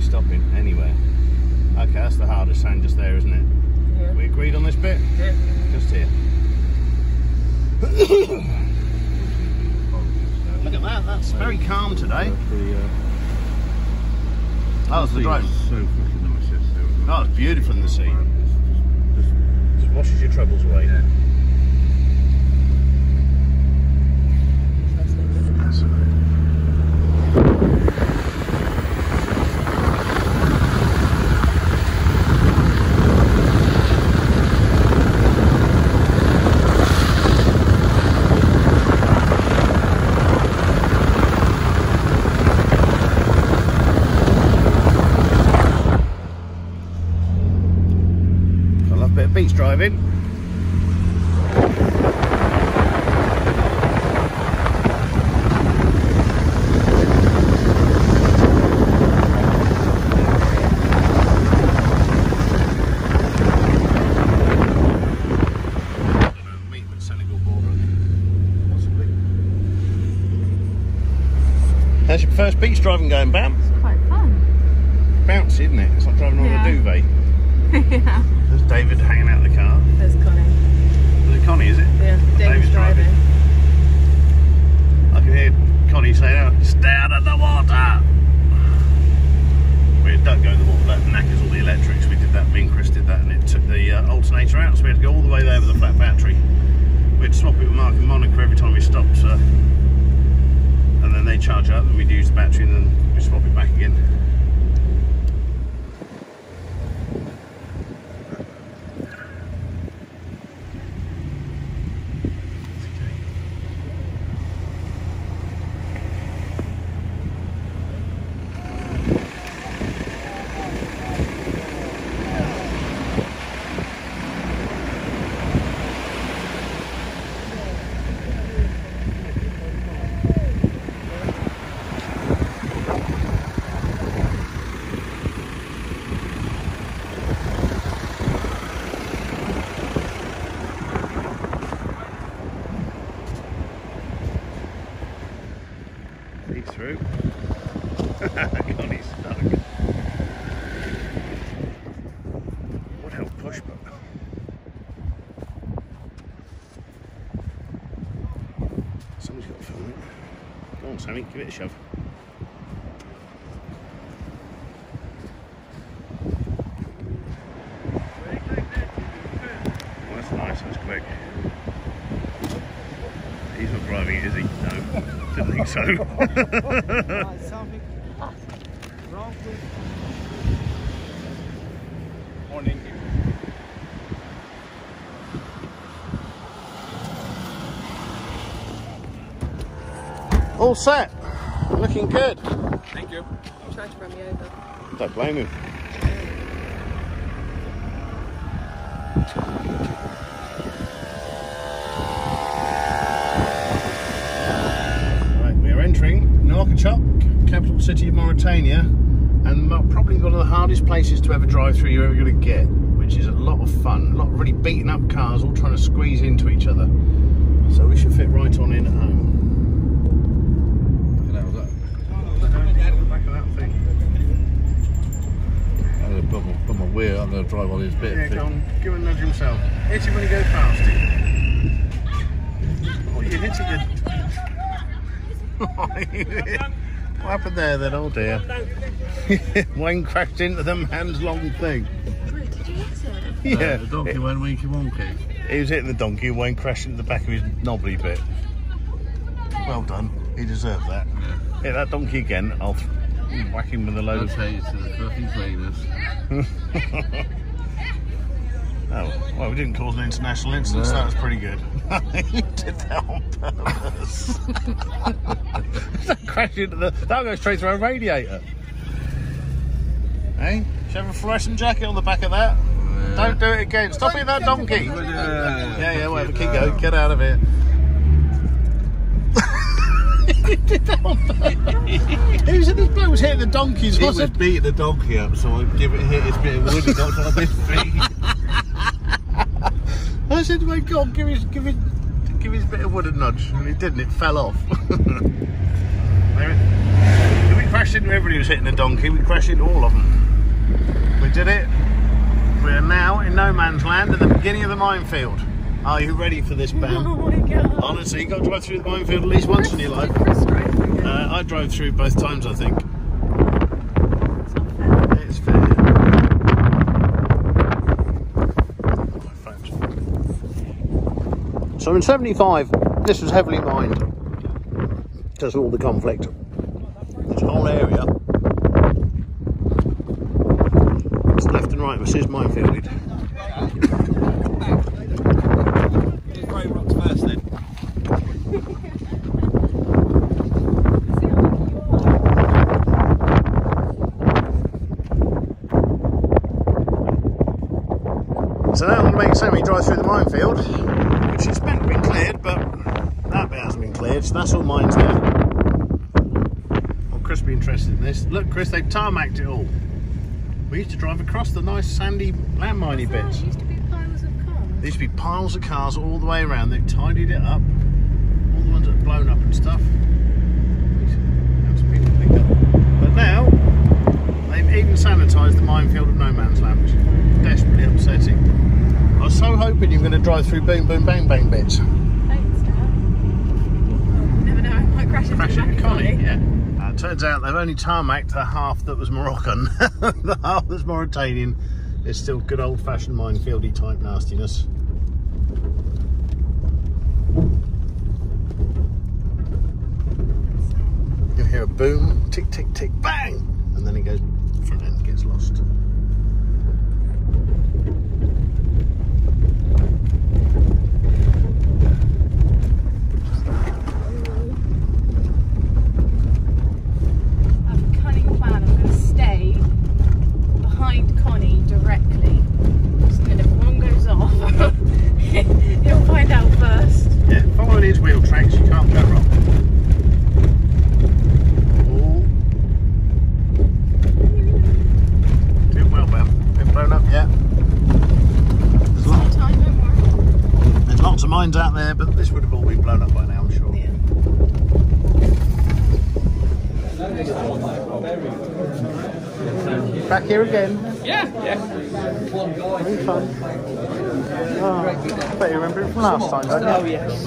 be stopping anywhere. Okay, that's the hardest sign just there, isn't it? Yeah. We agreed on this bit? yeah. Just here. Look at that, that's very calm today. Uh, that was the drone. So fucking nice yesterday. Oh, it's beautiful in the sea. Just, Just washes your troubles away. yeah. I love a bit of beach driving. Meet with Senegal border, possibly. Your beach driving going, Bam? It's quite fun. Bouncy, isn't it? It's like driving on Yeah. a duvet. yeah. There's David hanging out of the car. There's Connie. Is it Connie, is it? Yeah, David's David's driving. driving. I can hear Connie saying out, stay out of the water! We don't go in the water, that knackers all the electrics. We did that, me and Chris did that, and it took the uh, alternator out, so we had to go all the way there with a flat battery. We had to swap it with Mark and Monica every time we stopped, so. And then they charge up, and we'd use the battery, and then we swap it back again. He's through. Connie's stuck. Would help push, but. Somebody's got to film it. Go on, Sammy, give it a shove. Well, that's nice, that's quick. He's not driving it, is he? No, didn't think so. something wrong with morning. All set. Looking good. Thank you. Tried to run me over. Don't blame him. Right, we are entering Nouakchott, capital city of Mauritania, and probably one of the hardest places to ever drive through you're ever going to get, which is a lot of fun. A lot of really beaten up cars all trying to squeeze into each other. So we should fit right on in at home. Look at that, was that? Back of that thing. I'm going to put my, put my wheel, I'm going to drive on his bit. Yeah, go on, give him a nudge himself. Hit him when you go past him. Oh, you hit it. what happened there then? Oh dear. Wayne crashed into the man's long thing. Did you hit it? Yeah. Uh, the donkey went winky wonky. He was hitting the donkey and Wayne crashed into the back of his knobbly bit. Well done. He deserved that. Yeah. Hit that donkey again. I'll th- Mm, whack him with a I'll load of. take it to the fucking cleaners. Oh, well, we didn't cause an international incident, so that was pretty good. you did that on purpose. that crashed into the. That'll go straight through a radiator. Hey, should have a fluorescent jacket on the back of that. Don't do it again. Stop hitting that donkey. Yeah, yeah, whatever. Keep going. Get out of here. Did that on. He said this bloke was hitting the donkeys. He I was said, beating the donkey up, so I give it hit his bit of wood. Got on his feet. I said, my God, give his, give his, give his bit of wood a nudge. And he didn't, it fell off. We crashed into everybody who was hitting the donkey, we crashed into all of them. We did it. We are now in no man's land at the beginning of the minefield. Are you ready for this, Oh Ben? my god. Honestly, you've got to drive through the minefield at least once in your life. Uh, I drove through both times, I think. It's fair. My phone's- So in 75, this was heavily mined. Because of all the conflict. This whole area. It's left and right was his minefielded. Grey rocks first then. So now I'm going to make Sammy drive through the minefield, which is meant to be cleared, but that bit hasn't been cleared, so that's all mines now. Well, Chris will be interested in this. Look, Chris, they've tarmacked it all. We used to drive across the nice sandy landminey bits. used to be piles of cars. There used to be piles of cars all the way around. They've tidied it up. All the ones that have blown up and stuff. That's been up. But now, they've even sanitised the minefield of no man's land, which is desperately upsetting. I was so hoping you were going to drive through boom, boom, bang, bang bits. Thanks, Dad. Never know, I might crash into Crash into Connie, Connie. yeah. Uh, turns out they've only tarmacked the half that was Moroccan. the half that's Mauritanian is still good old fashioned minefieldy type nastiness. You'll hear a boom, tick, tick, tick, bang, and then it goes, front end gets lost. I have a cunning plan. I'm going to stay behind Connie directly. So that if one goes off, he'll find out first. Yeah, following his wheel tracks, you can't go wrong. Oh. Doing well, Bam. Been blown up yet? There's, lot, Time, don't worry. there's lots of mines out there, but this would have all been blown up by now, I'm sure. Yeah. Back here again. Yeah, yeah. Very fun. Oh, I bet you remember it from last time, don't you? Oh, yes.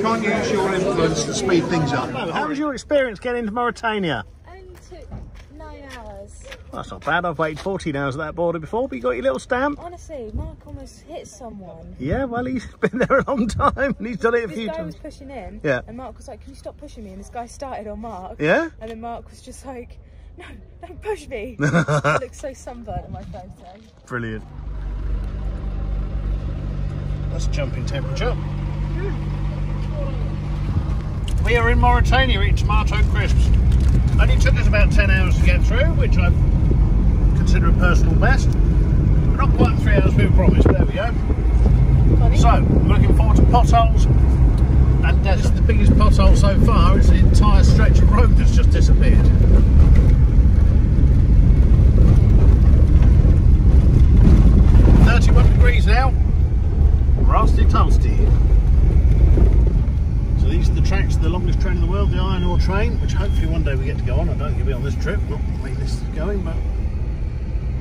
Can't use your influence to speed things up. How was your experience getting to Mauritania? Only took nine hours. Well, that's not bad. I've waited 14 hours at that border before, but you got your little stamp. Honestly, Mark almost hit someone. Yeah, well, he's been there a long time and he's done it a This few guy was pushing in, Yeah. and Mark was like, "Can you stop pushing me?" And this guy started on Mark, Yeah? and then Mark was just like, "No, don't push me." I look so sunburned in my photo. Brilliant. That's a jump in temperature. We are in Mauritania eating tomato crisps. Only took us about 10 hours to get through, which I consider a personal best. Not quite three hours we were promised, there we go. Funny. So, we're looking forward to potholes and desert. This is the biggest pothole so far, it's the entire stretch of road that's just disappeared. Thirty-one degrees now. Rusty toasty. These are the tracks, the longest train in the world, the iron ore train, which hopefully one day we get to go on. I don't think it'll be on this trip, not the way this is going, but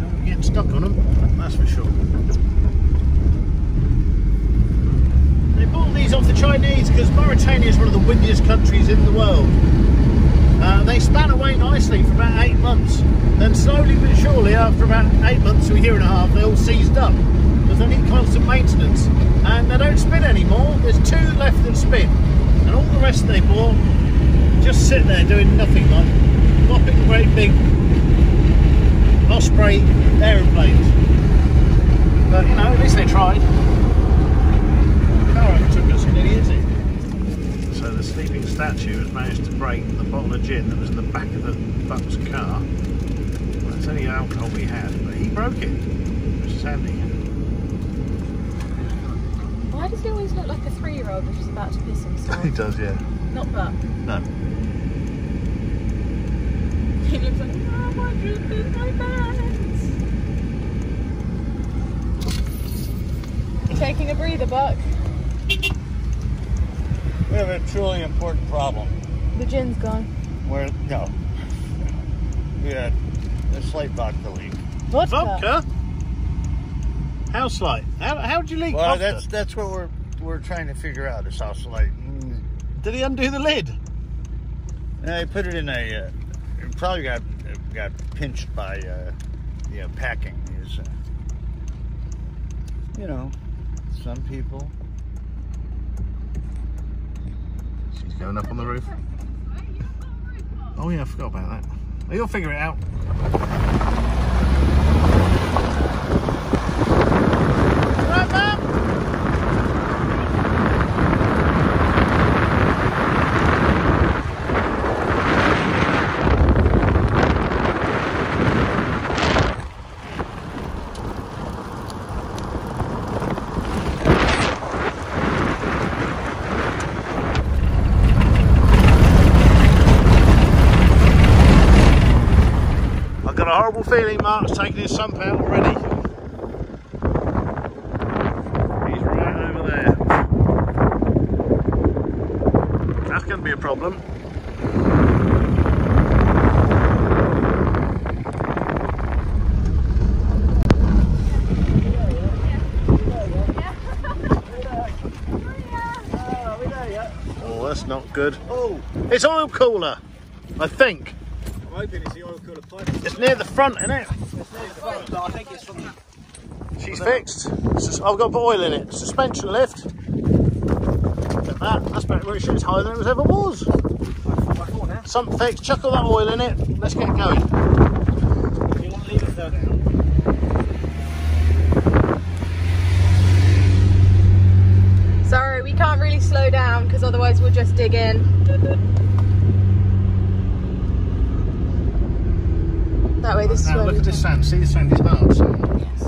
we're getting stuck on them, that's for sure. They bought these off the Chinese because Mauritania is one of the windiest countries in the world. Uh, they span away nicely for about eight months. Then slowly but surely, after about eight months to a year and a half, they all seized up because they need constant maintenance. And they don't spin anymore. There's two left that spin. And all the rest they bought just sit there doing nothing, like mopping great big Osprey aeroplanes. But you know, at least they tried. The car overtook us in an easy. So the sleeping statue has managed to break the bottle of gin that was in the back of the Buck's car. Well, that's only alcohol we had, but he broke it, which is handy. Why does he always look like a three-year-old which is about to piss himself? he does, yeah. Not but. No. He looks like, oh, my goodness, my pants. Taking a breather, Buck. We have a truly important problem. The gin's gone. Where no, we had a slight vodka leak. Vodka. Vodka? How slight? How, how did you leak Well, vodka? that's that's what we're we're trying to figure out. Is how slight. Mm. Did he undo the lid? And I put it in a. Uh, it probably got got pinched by uh, you know packing. Is uh, you know some people. She's going up on the roof. Oh yeah, I forgot about that. You'll figure it out. Horrible feeling Mark's taking his sump out already. He's right over there. That's going to be a problem. Oh, oh, that's not good. Oh, It's oil cooler, I think. I'm hoping it's the oil cooler pipe. It's near the front, isn't it? No, I think it's from the She's fixed. Sus- I've got to oil in it. Suspension lift. Look at that. That's better. Well, it's higher than it was ever was. my floor now. Something fixed. Chuck all that oil in it. Let's get going. You want to leave it there down? Sorry, we can't really slow down because otherwise we'll just dig in. That way, this is Now where look at this sand. See the sand is hard. So. Yes.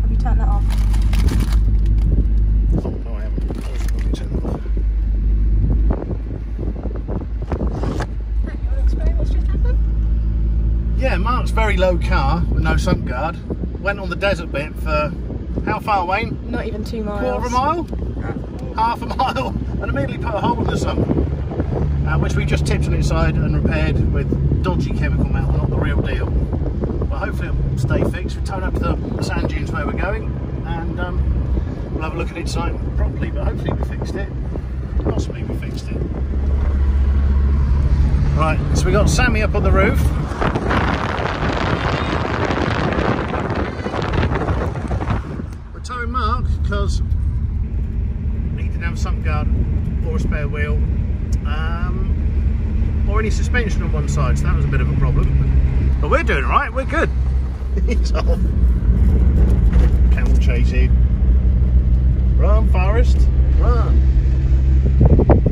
Have you turned that off? Oh, no, I haven't. I was going to turn that off. You explain what's just happened? Yeah, Mark's very low car with no sump guard. Went on the desert bit for how far, Wayne? Not even two miles. Quarter of a mile? Half a mile? And immediately put a hole in the sump. Uh, which we just tipped on its side and repaired with dodgy chemical metal, not the real deal. But hopefully it'll stay fixed. We'll tone up the, the sand dunes where we're going and um, we'll have a look at its site properly, but hopefully we fixed it. Possibly we fixed it. Right, so we got Sammy up on the roof. We're towing Mark because he didn't have a sump guard or a spare wheel um, or any suspension on one side, so that was a bit of a problem. But we're doing right, we're good. He's off. Camel chasing. Run, Forrest, run.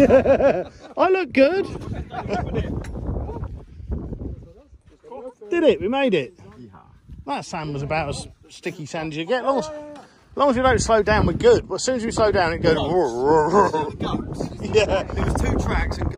I look good. Did it? We made it. That sand was about as sticky sand as you get. As long as, long as we don't slow down, we're good. But as soon as we slow down, it goes. Yeah. There was two tracks and